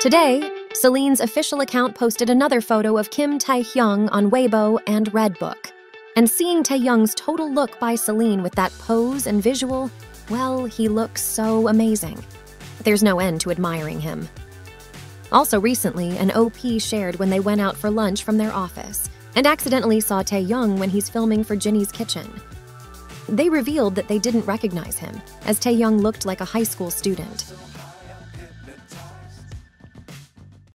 Today, Celine's official account posted another photo of Kim Taehyung on Weibo and Redbook. And seeing Taehyung's total look by Celine with that pose and visual, well, he looks so amazing. There's no end to admiring him. Also, recently, an OP shared when they went out for lunch from their office and accidentally saw Taehyung when he's filming for Jinny's Kitchen. They revealed that they didn't recognize him, as Taehyung looked like a high school student.